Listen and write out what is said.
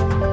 Bye.